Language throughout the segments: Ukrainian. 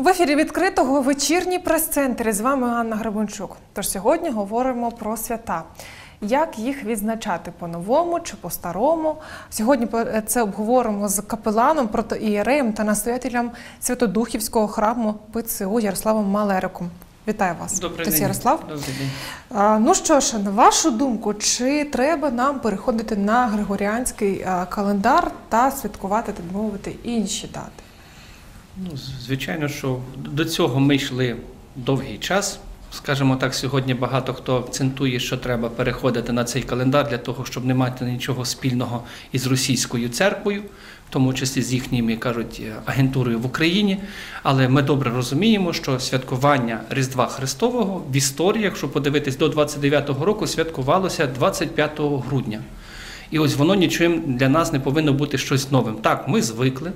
В ефірі відкритого вечірній прес-центр. З вами Анна Гребенчук. Тож сьогодні говоримо про свята. Як їх відзначати по-новому чи по-старому? Сьогодні це обговоримо з капеланом, протоієреєм та настоятелем Святодухівського храму ПЦУ Ярославом Малериком. Вітаю вас, Добрий день. Ярослав. Добрий день. А, Ну що ж, на вашу думку, чи треба нам переходити на григоріанський а, календар та святкувати, так мовити, інші дати? Ну, звичайно, що до цього ми йшли довгий час. Скажімо так, сьогодні багато хто акцентує, що треба переходити на цей календар для того, щоб не мати нічого спільного із російською церквою, в тому числі з їхніми кажуть агентурою в Україні. Але ми добре розуміємо, що святкування Різдва Христового в історії, якщо подивитись до 29-го року, святкувалося 25 грудня. І ось воно нічим для нас не повинно бути щось новим. Так, ми звикли.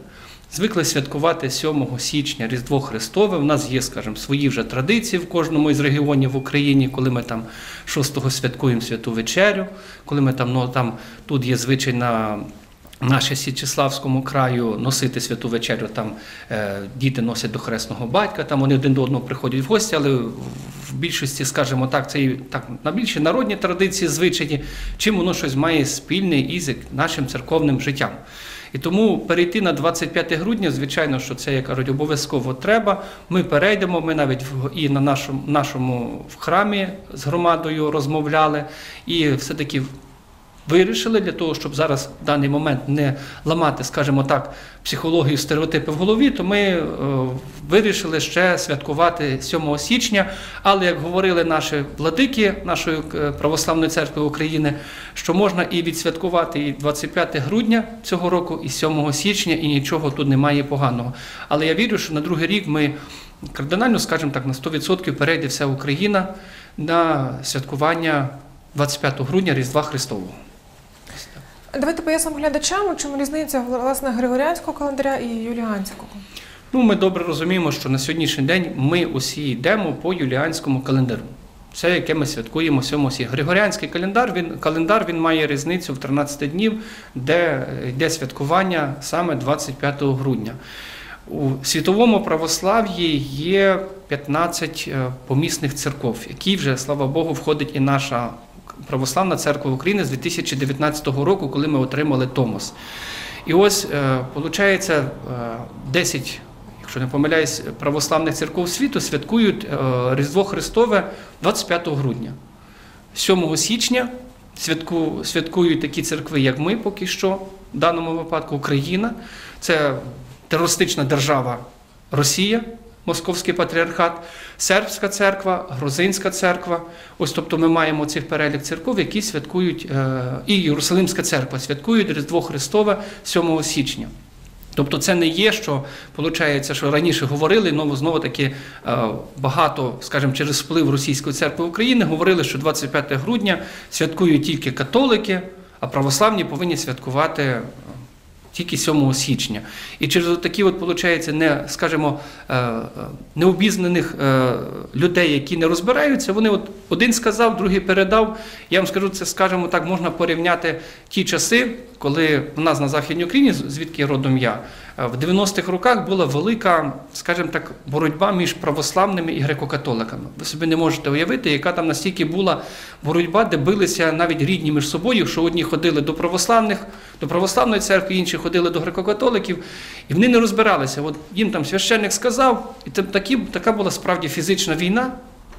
Звикли святкувати 7 січня Різдво Христове. У нас є, скажімо, свої вже традиції в кожному із регіонів в Україні, коли ми там 6-го святкуємо святу вечерю, коли ми там, ну там тут є звичай на наше Січеславському краю носити святу вечерю. Там е, діти носять до хресного батька, там вони один до одного приходять в гості, але в більшості, скажімо так, це і так на більші народні традиції, звичаї, чим воно щось має спільне із нашим церковним життям. І тому перейти на 25 грудня, звичайно, що це як кажуть, обов'язково треба. Ми перейдемо. Ми навіть в- і на нашому нашому храмі з громадою розмовляли, і все-таки вирішили для того, щоб зараз в даний момент не ламати, скажімо так, психологію стереотипи в голові, то ми е, вирішили ще святкувати 7 січня. Але як говорили наші владики нашої е, православної церкви України, що можна і відсвяткувати і 25 грудня цього року, і 7 січня, і нічого тут немає поганого. Але я вірю, що на другий рік ми кардинально, скажімо так, на 100% перейде вся Україна на святкування 25 грудня Різдва Христового. Давайте пояснимо глядачам, у чому різниця власне григоріанського календаря і юліанського. Ну, ми добре розуміємо, що на сьогоднішній день ми усі йдемо по юліанському календарю. Це яке ми святкуємо 7 січня. Григоріанський календар він, календар він має різницю в 13 днів, де йде святкування саме 25 грудня. У світовому православ'ї є 15 е, помісних церков, які вже, слава Богу, входить і наша православна церква України з 2019 року, коли ми отримали Томос. І ось, виходить, 10, якщо не помиляюсь, православних церков світу святкують е, Різдво Христове 25 грудня. 7 січня святку, святкують такі церкви, як ми поки що, в даному випадку Україна. Це терористична держава Росія, Московський патріархат, сербська церква, грузинська церква. Ось тобто ми маємо цих перелік церков, які святкують, е, і Єрусалимська церква святкують Різдво Христове 7 січня. Тобто це не є, що виходить, що раніше говорили, ну знову таки е, багато, скажімо, через вплив Російської церкви України говорили, що 25 грудня святкують тільки католики, а православні повинні святкувати тільки 7 січня. І через такі, от, виходить, не, скажімо, е, е, необізнаних е, людей, які не розбираються, вони от один сказав, другий передав. Я вам скажу, це, скажімо так, можна порівняти ті часи, коли в нас на Західній Україні, звідки родом я, в 90-х роках була велика, скажімо так, боротьба між православними і греко-католиками. Ви собі не можете уявити, яка там настільки була боротьба, де билися навіть рідні між собою, що одні ходили до православних, до православної церкви, інші ходили до греко-католиків, і вони не розбиралися. От їм там священник сказав, і такі, така була справді фізична війна.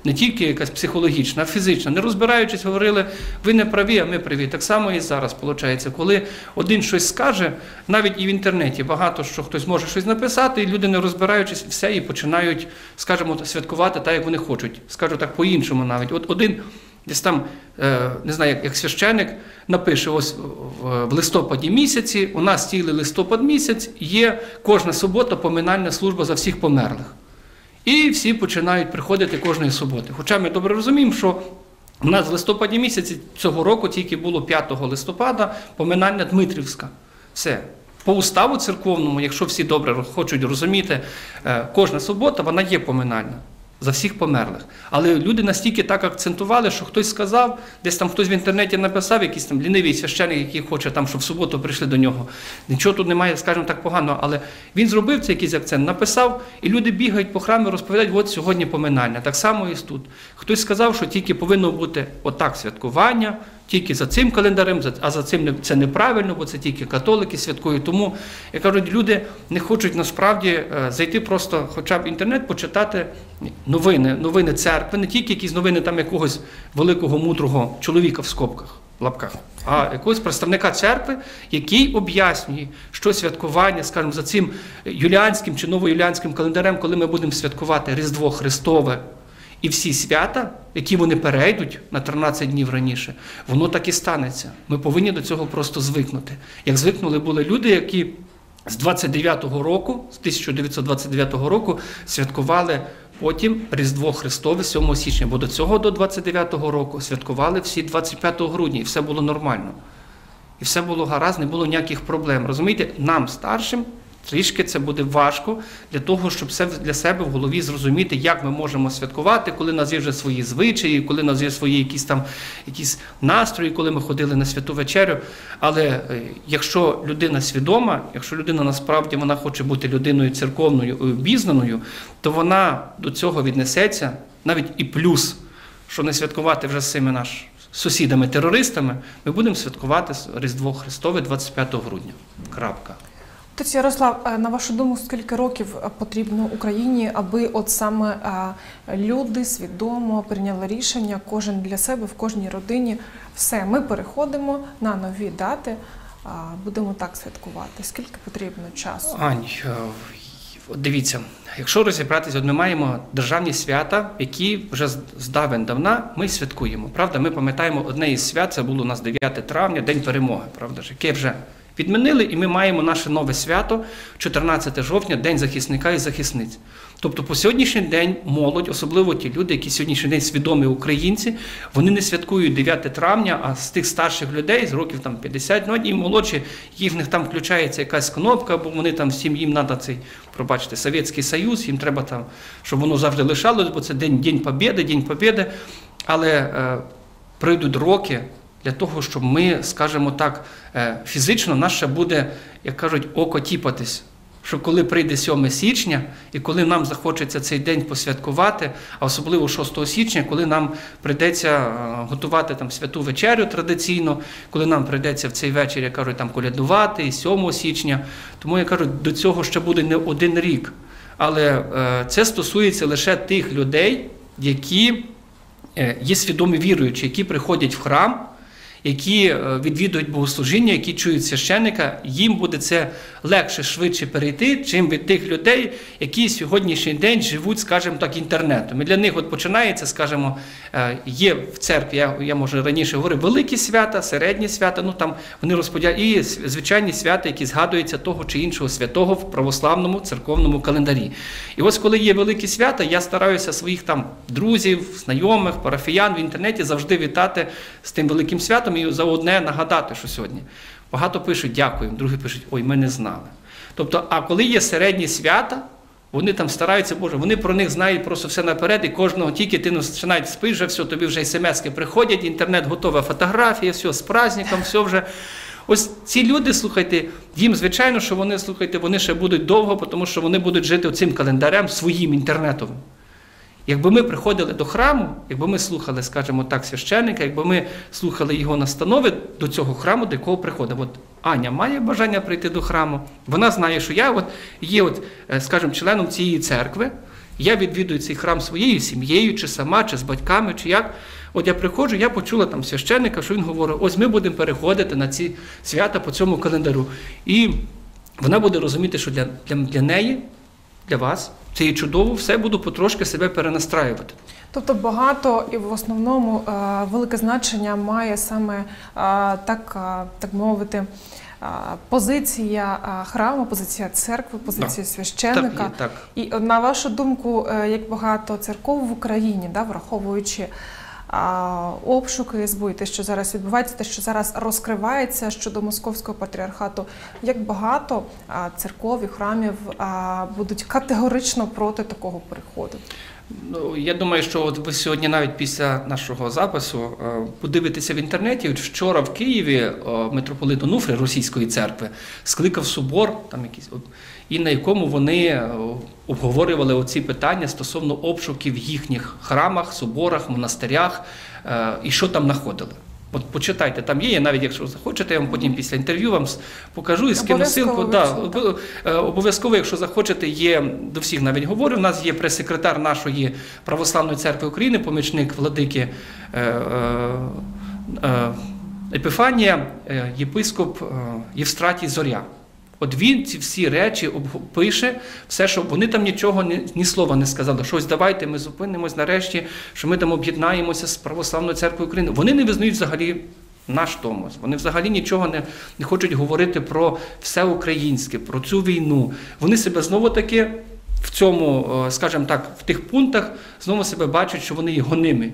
Не тільки якась психологічна, а фізична. Не розбираючись, говорили, ви не праві, а ми праві. Так само і зараз виходить, коли один щось скаже, навіть і в інтернеті багато що хтось може щось написати, і люди, не розбираючись, все і починають, скажімо, святкувати так, як вони хочуть. Скажу так по-іншому навіть. От один десь там, е, не знаю, як, священик напише, ось в листопаді місяці, у нас цілий листопад місяць, є кожна субота поминальна служба за всіх померлих. І всі починають приходити кожної суботи. Хоча ми добре розуміємо, що в нас в листопаді місяці цього року тільки було 5 листопада поминання Дмитрівська. Все. По уставу церковному, якщо всі добре хочуть розуміти, е, кожна субота вона є поминальна. За всіх померлих. Але люди настільки так акцентували, що хтось сказав, десь там хтось в інтернеті написав, якийсь там лінивий священик, який хоче там, щоб в суботу прийшли до нього. Нічого тут немає, скажімо так, поганого, але він зробив цей якийсь акцент, написав, і люди бігають по храму, розповідають, от сьогодні поминання. Так само і тут. Хтось сказав, що тільки повинно бути отак святкування, тільки за цим календарем, а за цим це неправильно, бо це тільки католики святкують. Тому, як кажуть, люди не хочуть насправді е, зайти просто хоча б інтернет, почитати новини, новини церкви, не тільки якісь новини там якогось великого мудрого чоловіка в скобках. Лапках, а якогось представника церкви, який об'яснює, що святкування, скажімо, за цим юліанським чи новоюліанським календарем, коли ми будемо святкувати Різдво Христове і всі свята, які вони перейдуть на 13 днів раніше, воно так і станеться. Ми повинні до цього просто звикнути. Як звикнули були люди, які з 29-го року, з 1929 року, святкували потім Різдво Христове 7 січня, бо до цього до 29-го року святкували всі 25 грудня, і все було нормально. І все було гаразд, не було ніяких проблем. Розумієте, нам, старшим, трішки це буде важко для того, щоб все для себе в голові зрозуміти, як ми можемо святкувати, коли в нас є вже свої звичаї, коли в нас є свої якісь там якісь настрої, коли ми ходили на святу вечерю. Але е, якщо людина свідома, якщо людина насправді вона хоче бути людиною церковною і обізнаною, то вона до цього віднесеться навіть і плюс, що не святкувати вже з цими наш сусідами-терористами, ми будемо святкувати Різдво Христове 25 грудня. Крапка. Отець Ярослав, е, на вашу думку, скільки років е, потрібно Україні, аби от саме е, люди свідомо прийняли рішення, кожен для себе в кожній родині, все, ми переходимо на нові дати, будемо так святкувати. Скільки потрібно часу? Ань, дивіться, якщо розібратися, ми маємо державні свята, які вже з давен давна ми святкуємо. Правда, ми пам'ятаємо одне із свят, це було у нас 9 травня, День перемоги, правда ж, яке вже відмінили, і ми маємо наше нове свято, 14 жовтня, День захисника і захисниць. Тобто по сьогоднішній день молодь, особливо ті люди, які сьогоднішній день свідомі українці, вони не святкують 9 травня, а з тих старших людей з років там 50, ну і молодші, їх в них там включається якась кнопка, бо вони там всім їм треба цей, пробачте, Совєтський Союз, їм треба там, щоб воно завжди лишалось, бо це День, День Побєди, День Побєди. Але е, прийдуть роки для того, щоб ми, скажімо так, е, фізично наше буде, як кажуть, око тіпатись. Що коли прийде 7 січня, і коли нам захочеться цей день посвяткувати, а особливо 6 січня, коли нам прийдеться е, готувати там святу вечерю традиційно, коли нам прийдеться в цей вечір, я кажу, там колядувати, і 7 січня. Тому я кажу, до цього ще буде не один рік. Але е, це стосується лише тих людей, які є свідомі віруючі, які приходять в храм, які е, відвідують богослужіння, які чують священника, їм буде це легше, швидше перейти, чим від тих людей, які сьогоднішній день живуть, скажімо так, інтернетом. І для них от починається, скажімо, е, є в церкві, я, я може раніше говорив, великі свята, середні свята, ну там вони розподіляють, і звичайні свята, які згадуються того чи іншого святого в православному церковному календарі. І ось коли є великі свята, я стараюся своїх там друзів, знайомих, парафіян в інтернеті завжди вітати з тим великим святом і за одне нагадати, що сьогодні. Багато пишуть дякую, другі пишуть, ой, ми не знали. Тобто, а коли є середні свята, вони там стараються, Боже, вони про них знають просто все наперед, і кожного тільки ти починають спиш, все, тобі вже смски приходять, інтернет готова фотографія, все з праздником, все вже. Ось ці люди, слухайте, їм звичайно, що вони, слухайте, вони ще будуть довго, тому що вони будуть жити цим календарем своїм інтернетовим. Якби ми приходили до храму, якби ми слухали, скажімо так, священника, якби ми слухали його настанови до цього храму, до якого приходимо. От Аня має бажання прийти до храму, вона знає, що я от є, от, е, скажімо, членом цієї церкви, я відвідую цей храм своєю сім'єю, чи сама, чи з батьками, чи як. От я приходжу, я почула там священника, що він говорить, ось ми будемо переходити на ці свята по цьому календарю. І вона буде розуміти, що для, для, для неї, для вас, це є чудово, все буду потрошки себе перенастраювати. Тобто багато і в основному е, велике значення має саме е, так, е, так мовити. Позиція храму, позиція церкви, позиція священника. Так, так. І на вашу думку, як багато церков в Україні, да, враховуючи обшуки СБУ, те, що зараз відбувається, те, що зараз розкривається щодо московського патріархату, як багато церков і храмів будуть категорично проти такого переходу? Ну, я думаю, що от ви сьогодні навіть після нашого запису е, подивитеся в інтернеті. Вчора в Києві е, митрополит Онуфри Російської церкви скликав собор, там якісь і на якому вони е, обговорювали оці питання стосовно обшуків в їхніх храмах, соборах, монастирях і що там знаходили. Почитайте, там є, навіть якщо захочете, я вам потім після інтерв'ю вам покажу і скину силку. ссылку. Да, е, обов'язково, якщо захочете, є до всіх навіть говорю. У нас є прес-секретар нашої православної церкви України, помічник владики е, е, е, Епіфанія, е, єпископ Євстратій Зоря. От він ці всі речі пише, все, що вони там нічого ні, слова не сказали. що ось давайте ми зупинимось нарешті, що ми там об'єднаємося з православною церквою України. Вони не визнають взагалі наш Томос. Вони взагалі нічого не, не хочуть говорити про все українське, про цю війну. Вони себе знову таки в цьому, е, скажімо так, в тих пунктах знову себе бачать, що вони є гоними.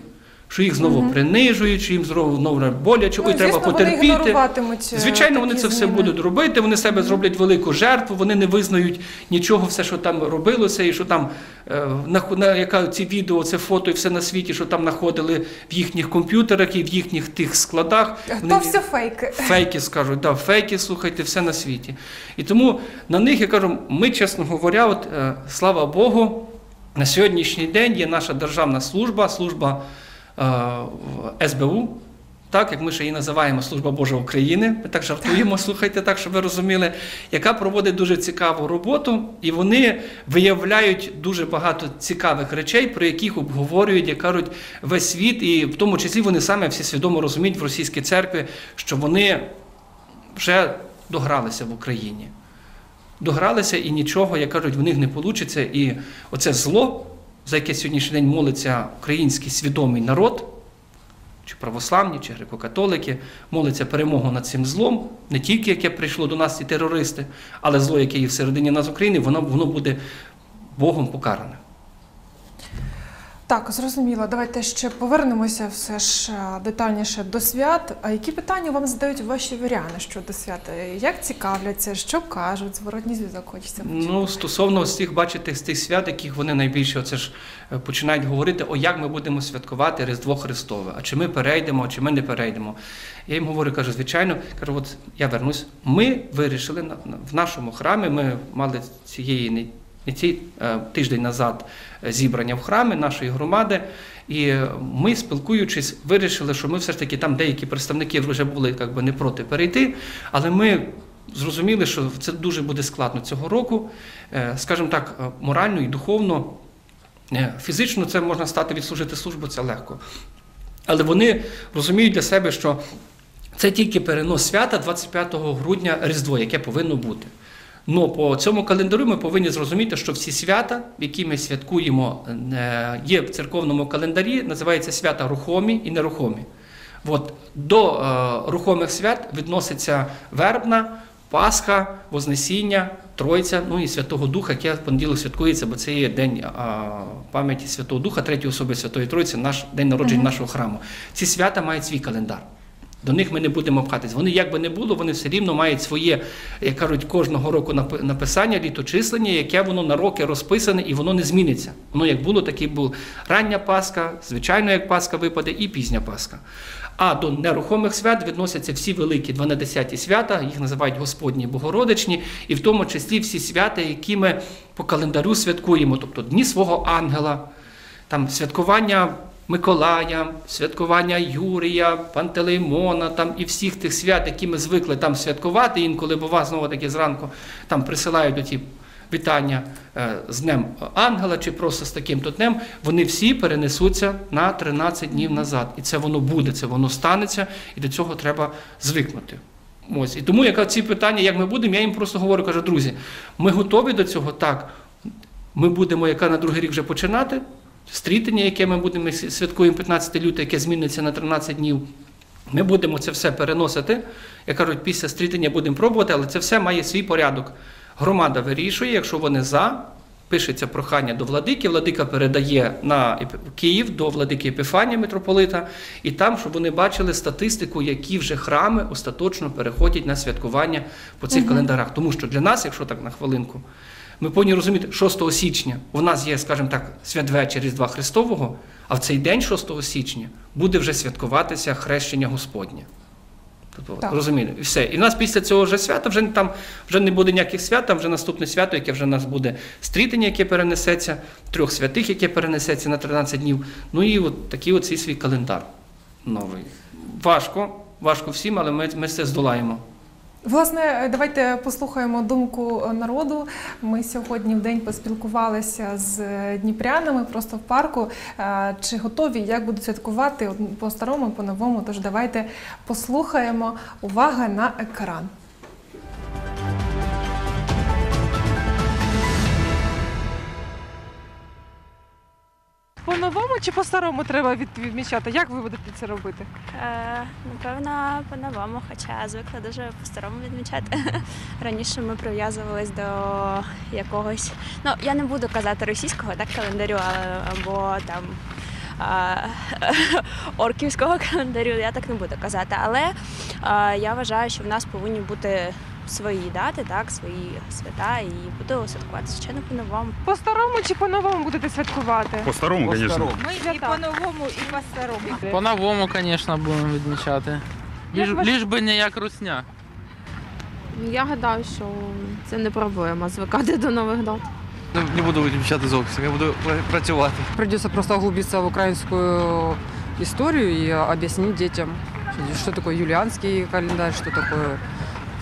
Що їх знову Мгм. принижують, що їм знову боляче, ой, Ну, треба звісно, вони потерпіти. ігноруватимуть, е, Звичайно, вони це все будуть робити. Вони себе зроблять велику жертву, вони не визнають нічого, все, що там робилося, і що там е, на, на яка ці відео, це фото і все на світі, що там знаходили в їхніх комп'ютерах і в їхніх тих складах. То все фейки. Фейки скажуть, да, фейки, слухайте, все на світі. І тому на них я кажу, ми, чесно говоря, от, е, слава Богу, на сьогоднішній день є наша державна служба, служба СБУ. Так, як ми ще її називаємо Служба Божа України, ми так жартуємо, слухайте, так, щоб ви розуміли, яка проводить дуже цікаву роботу, і вони виявляють дуже багато цікавих речей, про яких обговорюють, як кажуть, весь світ, і в тому числі вони саме всі свідомо розуміють в російській церкві, що вони вже догралися в Україні. Догралися і нічого, як кажуть, в них не вийде. І оце зло, за яке сьогоднішній день молиться український свідомий народ, чи православні, чи греко-католики, молиться перемогу над цим злом, не тільки яке прийшло до нас ці терористи, але зло, яке є всередині нас України, воно, воно буде Богом покаране. Так, зрозуміло. Давайте ще повернемося все ж е, детальніше до свят. А які питання вам задають ваші віряни щодо свята? Як цікавляться, що кажуть? Зворотній зв'язок хочеться почути. Ну, стосовно з тих, бачите, з тих свят, яких вони найбільше оце ж е, починають говорити, о як ми будемо святкувати Різдво Христове, а чи ми перейдемо, чи ми не перейдемо. Я їм говорю, кажу, звичайно, кажу, от я вернусь. Ми вирішили в нашому храмі, ми мали цієї не цей е, тиждень назад е, зібрання в храмі нашої громади. І е, ми, спілкуючись, вирішили, що ми все ж таки там деякі представники вже були як би, не проти перейти, але ми зрозуміли, що це дуже буде складно цього року. Скажімо так, морально і духовно, фізично це можна стати відслужити службу, це легко. Але вони розуміють для себе, що це тільки перенос свята 25 грудня Різдво, яке повинно бути. Ну, по цьому календарю ми повинні зрозуміти, що всі свята, які ми святкуємо, е, є в церковному календарі, називаються свята рухомі і нерухомі. От, до е, рухомих свят відноситься вербна, Пасха, Вознесіння, Тройця, ну і Святого Духа, яке в понеділок святкується, бо це є день а, пам'яті Святого Духа, третьої особи Святої Тройці, наш день народження Мгм. нашого храму. Ці свята мають свій календар. До них ми не будемо пхатись. Вони як би не було, вони все рівно мають своє, як кажуть, кожного року написання, літочислення, яке воно на роки розписане і воно не зміниться. Воно як було, так і було. Рання Пасха, звичайно, як Пасха випаде, і пізня Пасха. А до нерухомих свят відносяться всі великі 12 свята, їх називають Господні Богородичні, і в тому числі всі свята, які ми по календарю святкуємо, тобто Дні свого ангела, там святкування Миколая, святкування Юрія, Пантелеймона, там і всіх тих свят, які ми звикли там святкувати. Інколи бува знову таки зранку там присилають оті вітання е, з Днем Ангела чи просто з таким-то днем, вони всі перенесуться на 13 днів назад. І це воно буде, це воно станеться, і до цього треба звикнути. Ось. І тому, яка ці питання, як ми будемо, я їм просто говорю, кажу, друзі, ми готові до цього так. Ми будемо, яка на другий рік вже починати. Стрітення, яке ми будемо святкуємо 15 лютого, яке зміниться на 13 днів. Ми будемо це все переносити. Як кажуть, після стрітення будемо пробувати, але це все має свій порядок. Громада вирішує, якщо вони за, пишеться прохання до владики, владика передає на Київ до владики Епіфанія митрополита, і там, щоб вони бачили статистику, які вже храми остаточно переходять на святкування по цих Мгм. календарах. Тому що для нас, якщо так на хвилинку, Ми повинні розуміти, 6 січня у нас є, скажімо так, святвечір Різдва Христового, а в цей день, 6 січня, буде вже святкуватися хрещення Господнє. Тобто, Так. розумієте, і все. І в нас після цього вже свята вже там вже не буде ніяких свят, там вже наступне свято, яке вже в нас буде стрітення, яке перенесеться, трьох святих, яке перенесеться на 13 днів. Ну і от такий от цей свій календар новий. Важко, важко всім, але ми, ми це здолаємо. Власне, давайте послухаємо думку народу. Ми сьогодні в день поспілкувалися з дніпрянами просто в парку. Е, Чи готові, як будуть святкувати по старому, по новому? Тож давайте послухаємо. Увага на екран. По новому чи по старому треба відмічати? Як ви будете це робити? Е, напевно, по-новому, хоча звикла дуже по-старому відмічати. Раніше ми прив'язувались до якогось, ну я не буду казати російського так календарю, але або там. Орківського календарю я так не буду казати, але я вважаю, що в нас повинні бути свої дати, так, свої свята, і буду святкувати звичайно по-новому. По старому чи по новому будете святкувати? По-старому, конечно. Ми і по-новому, і по-старому. По-новому, звісно, будемо відмічати. Ліж, ліж би не як русня. Я гадаю, що це не проблема звикати до нових дат. Не, не буду відмічати зовсім, я буду працювати. Придется просто углубиться в украинскую историю и объяснить детям, что- что такое юлианский календарь, что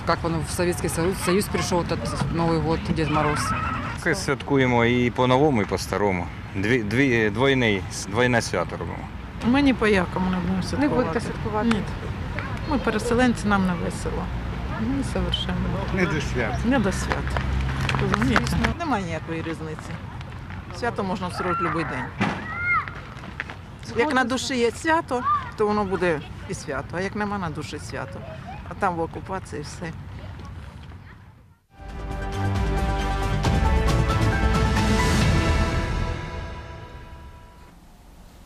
как он в Советский Союз, Союз пришел этот Новый год, Дед Мороз. Ми святкуємо і по-новому, і по-старому. Дві, дві, двойний, двойне свято робимо. Ми ні по якому не будемо святкувати. Не будете святкувати. Ні. Ми переселенці, нам не весело. Ну, совершенно. Не до свят. Не до свят. Розумієте? Немає ніякої різниці. Свято можна встроїти будь-який день. Як на душі є свято, то воно буде і свято. А як нема на душі свято, а там в окупації все.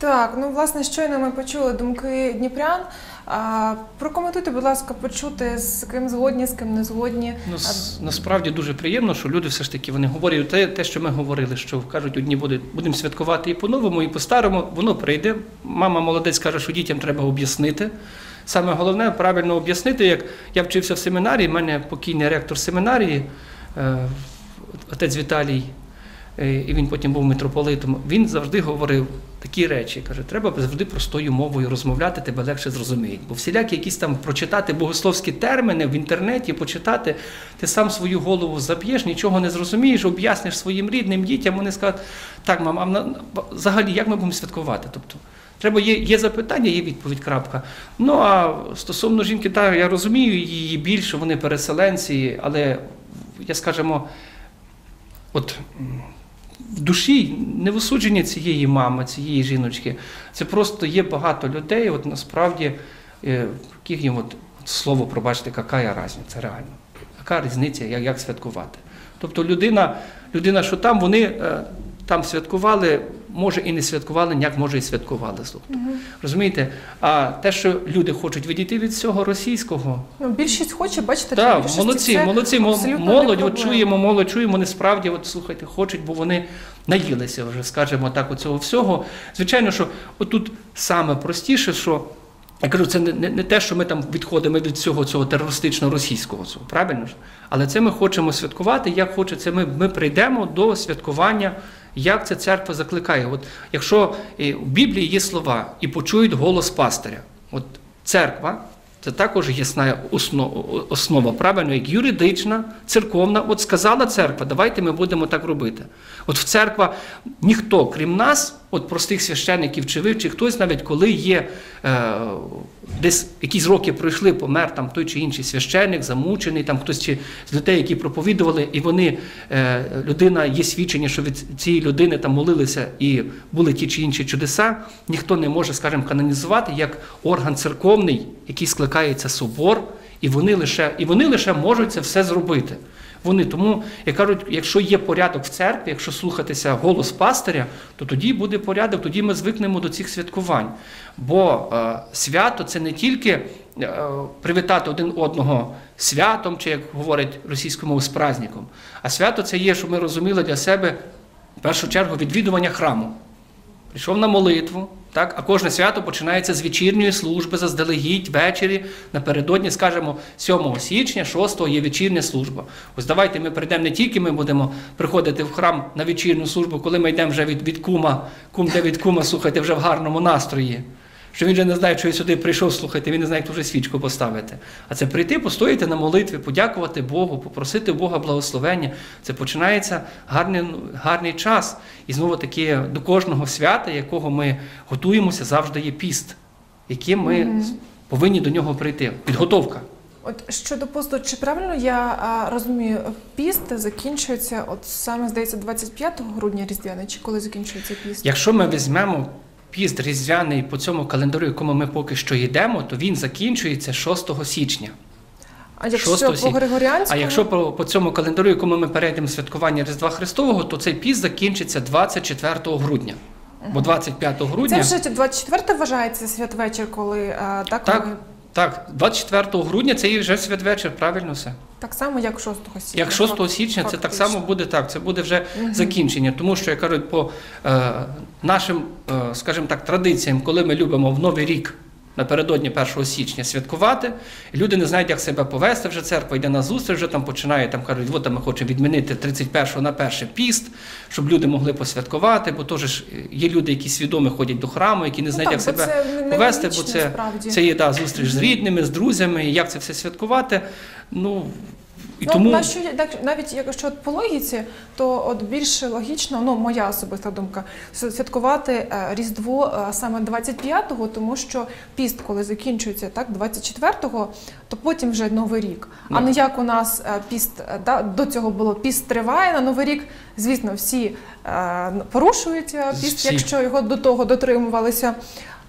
Так, ну власне, щойно ми почули думки дніпрян. А, прокоментуйте, будь ласка, почути, з ким згодні, з ким не згодні. Ну, насправді дуже приємно, що люди все ж таки вони говорять те, те, що ми говорили, що кажуть, одні будуть будемо святкувати і по-новому, і по-старому. Воно прийде. Мама молодець каже, що дітям треба об'яснити. Саме головне правильно об'яснити, як я вчився в семінарії, в мене покійний ректор семінарії, е, отець Віталій, е, і він потім був митрополитом. Він завжди говорив такі речі. Каже, треба завжди простою мовою розмовляти, тебе легше зрозуміють. Бо всілякі якісь там прочитати богословські терміни в інтернеті, почитати, ти сам свою голову заб'єш, нічого не зрозумієш, об'ясниш своїм рідним дітям, вони скажуть, так, мам, а взагалі як ми будемо святкувати? Тобто, Треба є, є запитання, є відповідь. Крапка. Ну а стосовно жінки, так я розумію її більше, вони переселенці, але я скажімо, от в душі не в осудженні цієї мами, цієї жіночки. Це просто є багато людей, от насправді, е, яких їм от, слово, пробачте, яка різниця реально. Яка різниця, як, як святкувати? Тобто людина, людина, що там, вони е, там святкували, може і не святкували, як може і святкували. Тобто, Розумієте? А те, що люди хочуть відійти від цього російського, Ну, більшість хоче, бачите, так, більшість молодці, це молодці, молодь, от чуємо, молодь чуємо, вони справді, от слухайте, хочуть, бо вони наїлися вже, скажімо так, у цього всього. Звичайно, що отут саме простіше, що я кажу, це не, не, те, що ми там відходимо від цього цього терористичного російського цього, правильно ж? Але це ми хочемо святкувати. Як хоче, це ми, ми прийдемо до святкування, як ця церква закликає. От якщо е, в Біблії є слова і почують голос пастиря, от церква. Це також ясна основа, правильно, як юридична, церковна. От сказала церква, давайте ми будемо так робити. От в церква ніхто, крім нас, от простих священників чи вивчих, хтось навіть коли є е, десь якісь роки пройшли, помер там той чи інший священник, замучений, там хтось чи з людей, які проповідували, і вони, е, людина є свідчення, що від цієї людини там молилися і були ті чи інші чудеса, ніхто не може, скажімо, канонізувати як орган церковний, який скликається собор, і вони лише, і вони лише можуть це все зробити. Вони тому, як кажуть, якщо є порядок в церкві, якщо слухатися голос пастиря, то тоді буде порядок, тоді ми звикнемо до цих святкувань. Бо е, свято це не тільки е, привітати один одного святом, чи як говорять російською мовою, з праздником. А свято це є, щоб ми розуміли для себе в першу чергу відвідування храму. Прийшов на молитву, так? а кожне свято починається з вечірньої служби, заздалегідь, ввечері, напередодні, скажімо, 7 січня, 6 є вечірня служба. Ось давайте ми прийдемо не тільки ми будемо приходити в храм на вечірню службу, коли ми йдемо вже від, від кума, кум де від кума, слухайте, вже в гарному настрої. Що він вже не знає, що він сюди прийшов, слухайте, він не знає, як тут вже свічку поставити. А це прийти, постояти на молитві, подякувати Богу, попросити у Бога благословення. Це починається гарний, гарний час. І знову таки до кожного свята, якого ми готуємося, завжди є піст, яким ми Мгм. повинні до нього прийти. Підготовка. От щодо посту, чи правильно я а, розумію, піст закінчується, от саме здається, 25 грудня різдвяний, чи коли закінчується піст? Якщо ми візьмемо піст різдвяний по цьому календарю, якому ми поки що йдемо, то він закінчується 6 січня. А якщо 6 по. Григоріанському? А якщо по, по цьому календарю, якому ми перейдемо святкування Різдва Христового, то цей піст закінчиться 24 грудня. Бо 25 грудня. Це вже 24 вважається святвечір, коли а, так, Так. ми- Так, 24 грудня це і вже святвечір, правильно все. Так само, як 6 січня. Як 6 січня, це так само буде так. Це буде вже угу. закінчення. Тому що я кажу, по е, нашим, е, скажімо так, традиціям, коли ми любимо в Новий рік. Напередодні 1 січня святкувати, люди не знають, як себе повести. Вже церква йде на зустріч, вже там починає там кажуть, от там ми хочемо відмінити 31 на 1 піст, щоб люди могли посвяткувати, бо теж є люди, які свідомо ходять до храму, які не знають, Ну, так, як себе повести, бо це, це є да, зустріч з рідними, з друзями, як це все святкувати. Ну і ну, тому на що, навіть якщо по логіці, то от більш логічно, ну моя особиста думка, святкувати е, Різдво е, саме 25-го, тому що піст, коли закінчується так, 24-го, то потім вже Новий рік. А не як у нас е, піст да, до цього було піст триває на Новий рік. Звісно, всі порушують е, піст, Всі. якщо його до того дотримувалися.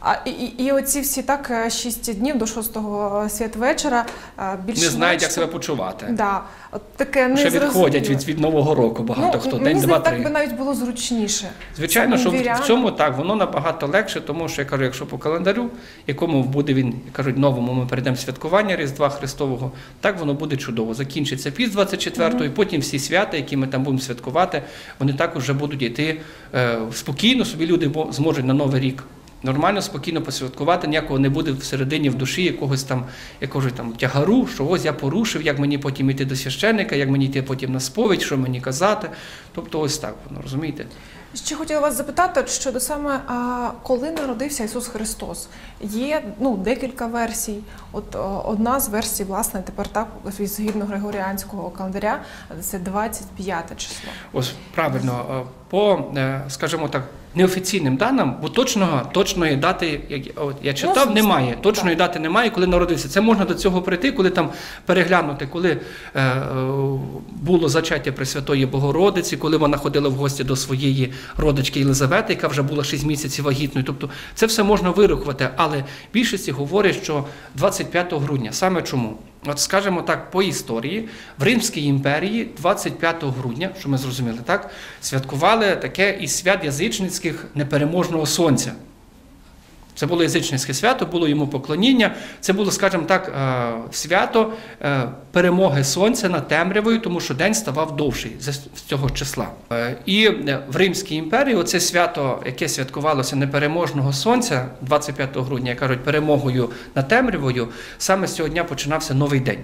А і, і, і оці всі так е, шість днів до шостого святвечора е, більш не знають, як себе почувати. Да, от таке не Ще відходять від, від Нового року багато хто. Ну, мені День, два, три. так би навіть було зручніше. Звичайно, що в- в цьому так, воно набагато легше, тому що я кажу, якщо по календарю, якому буде він, кажуть, новому ми перейдемо святкування Різдва Христового, так воно буде чудово. Закінчиться піс 24-го, і потім всі свята, які ми там будемо святкувати, вони також вже будуть йти е, спокійно, собі люди зможуть на Новий рік. Нормально, спокійно посвяткувати, ніякого не буде всередині в душі якогось там, як кажуть, там тягару, що ось я порушив, як мені потім йти до священника, як мені йти потім на сповідь, що мені казати. Тобто ось так воно, розумієте? Ще хотіла вас запитати щодо саме а, коли народився Ісус Христос. Є ну декілька версій. От одна з версій, власне, тепер так згідно Григоріанського календаря, це 25 число. Ось правильно, по, е, скажімо так, неофіційним даним, бо точного, точної дати, як я читав, звісно, немає. Точної так. дати немає, коли народився. Це можна до цього прийти, коли там переглянути, коли е, е, було зачаття Пресвятої Богородиці, коли вона ходила в гості до своєї родички Єлизавети, яка вже була 6 місяців вагітною. Тобто це все можна вирахувати, але більшості говорять, що 25 грудня. Саме чому? От скажімо так, по історії в Римській імперії 25 грудня, що ми зрозуміли, так, святкували таке і свят язичницьких непереможного сонця. Це було язичницьке свято, було йому поклоніння. Це було, скажімо так, е, свято е, перемоги сонця над темрявою, тому що день ставав довший з цього числа. Е, І в Римській імперії оце свято, яке святкувалося непереможного сонця 25 грудня, як кажуть, перемогою над темрявою, саме з цього дня починався новий день.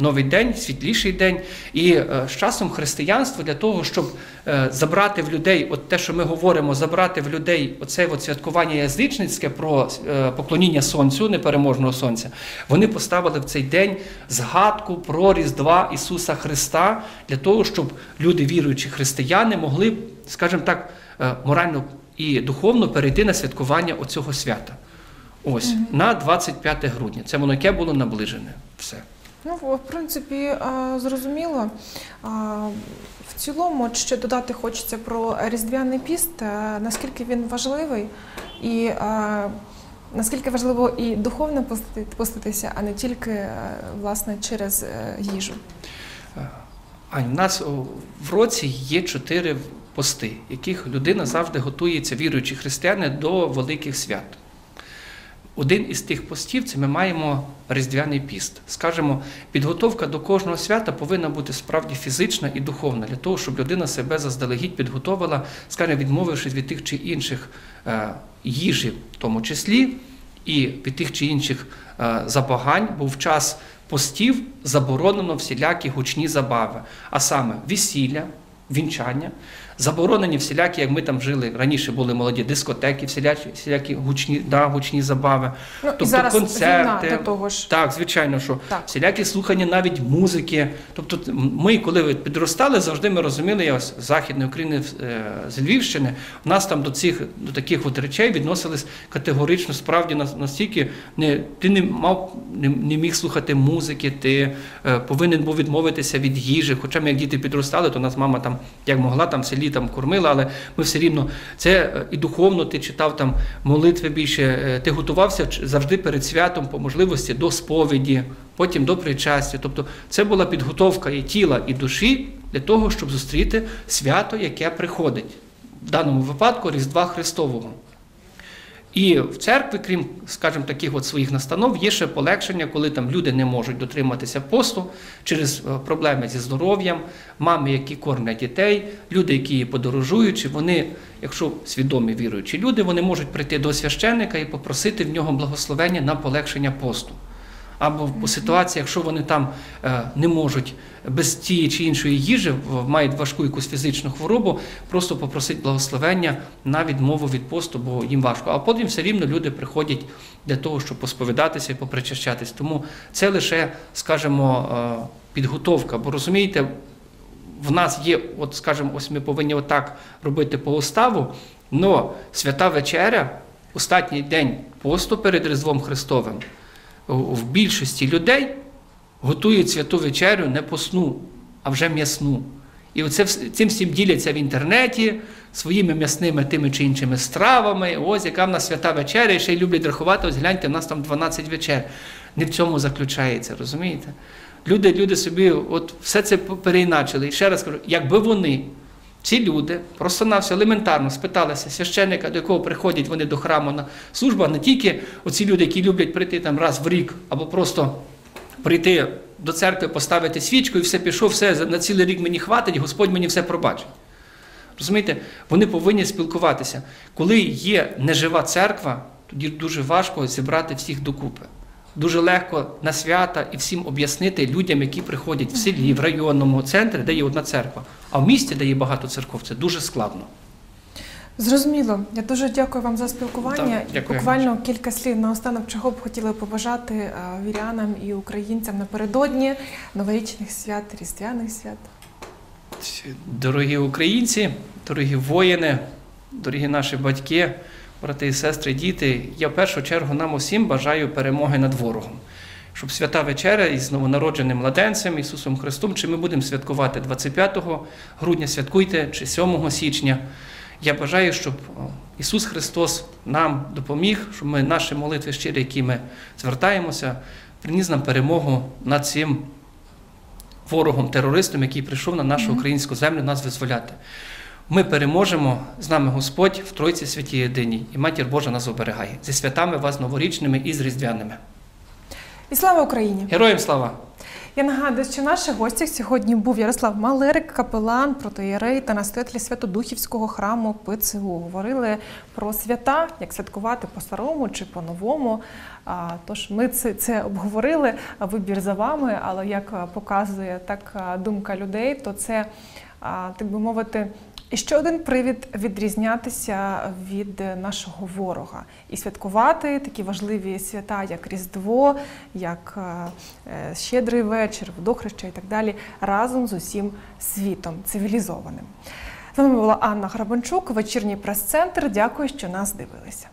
Новий день, світліший день, і е, з часом християнство для того, щоб е, забрати в людей, от те, що ми говоримо, забрати в людей оце от святкування язичницьке про е, поклоніння сонцю, непереможного сонця, вони поставили в цей день згадку про Різдва Ісуса Христа для того, щоб люди, віруючі християни, могли, скажімо так, морально і духовно перейти на святкування оцього свята. Ось на 25 грудня. Це воно яке було наближене. Все. Ну, в принципі, зрозуміло. В цілому, ще додати хочеться про Різдвяний піст, наскільки він важливий, і наскільки важливо і духовно пости- поститися, а не тільки е, власне через е, їжу. Ань, у нас в році є чотири пости, яких людина завжди готується, віруючі християни, до великих свят. Один із тих постів це ми маємо різдвяний піст. Скажемо, підготовка до кожного свята повинна бути справді фізична і духовна, для того, щоб людина себе заздалегідь підготовила, скажімо, відмовившись від тих чи інших е, їжі, в тому числі, і від тих чи інших е, забагань, бо в час постів заборонено всілякі гучні забави, а саме весілля, вінчання, заборонені всілякі, як ми там жили раніше, були молоді дискотеки, всілякі, всілякі гучні, да, гучні забави, Ну, тобто і зараз концерти. війна до того ж. Так, звичайно, що Так. всілякі слухання навіть музики. Тобто, ми, коли підростали, завжди ми розуміли, я ось з Західної України е, з Львівщини, в нас там до цих до таких от речей відносились категорично, справді настільки не ти не мав не, не міг слухати музики, ти е, повинен був відмовитися від їжі. Хоча ми як діти підростали, то нас мама там як могла там в селі там кормили, але ми все рівно це е, і духовно ти читав там молитви більше, е, ти готувався завжди перед святом по можливості до сповіді, потім до причастя. Тобто це була підготовка і тіла, і душі для того, щоб зустріти свято, яке приходить. В даному випадку Різдва Христового. І в церкві, крім, скажімо, таких от своїх настанов, є ще полегшення, коли там люди не можуть дотриматися посту через е, проблеми зі здоров'ям, мами, які кормлять дітей, люди, які подорожуючи, вони, якщо свідомі віруючі люди, вони можуть прийти до священника і попросити в нього благословення на полегшення посту. Або в ситуації, якщо вони там е, не можуть без тієї чи іншої їжі, мають важку якусь фізичну хворобу, просто попросити благословення на відмову від посту, бо їм важко. А потім все рівно люди приходять для того, щоб посповідатися і попричащатись. Тому це лише, скажімо, е, підготовка. Бо розумієте, в нас є, от скажімо, ось ми повинні отак робити по уставу, але свята вечеря, останній день посту перед Різдвом Христовим, в більшості людей готують святу вечерю не посну, а вже м'ясну. І оце цим всім діляться в інтернеті своїми м'ясними тими чи іншими стравами. Ось яка в нас свята вечеря, і ще й люблять рахувати, ось гляньте, в нас там 12 вечер. Не в цьому заключається, розумієте? Люди, люди собі от все це переіначили. І ще раз кажу, якби вони, ці люди, просто на все елементарно спиталися священника, до якого приходять вони до храму на службу, не тільки оці люди, які люблять прийти там раз в рік, або просто прийти до церкви, поставити свічку і все пішов, все на цілий рік мені хватить, Господь мені все пробачить. Розумієте, вони повинні спілкуватися. Коли є нежива церква, тоді дуже важко зібрати всіх докупи. Дуже легко на свята і всім об'яснити людям, які приходять в селі, в районному центрі, де є одна церква. А в місті, де є багато церков, це дуже складно. Зрозуміло. Я дуже дякую вам за спілкування. Так, дякую. Буквально кілька слів наостанок, чого б хотіли побажати е, вірянам і українцям напередодні новорічних свят, різдвяних свят. Дорогі українці, дорогі воїни, дорогі наші батьки, брати і сестри, діти, я в першу чергу нам усім бажаю перемоги над ворогом. Щоб свята вечеря із новонародженим младенцем Ісусом Христом, чи ми будемо святкувати 25 грудня, святкуйте, чи 7 січня. Я бажаю, щоб Ісус Христос нам допоміг, щоб ми наші молитви щирі, які ми звертаємося, приніс нам перемогу над цим ворогом, терористом, який прийшов на нашу українську землю нас визволяти. Ми переможемо з нами Господь в Тройці святій єдиній, і Матір Божа нас оберігає. Зі святами вас новорічними і з різдвяними. І слава Україні! Героям слава! Я нагадую, що в наших гостях сьогодні був Ярослав Малерик, капелан, протоєрей та настоятель Святодухівського храму ПЦУ. Говорили про свята, як святкувати по-старому чи по-новому. Тож ми це, це обговорили. Вибір за вами, але як показує так думка людей, то це, так би мовити, і ще один привід відрізнятися від нашого ворога і святкувати такі важливі свята, як Різдво, як е, е, Щедрий вечір, водохреща і так далі, разом з усім світом цивілізованим. З вами була Анна Грабанчук, вечірній прес-центр. Дякую, що нас дивилися.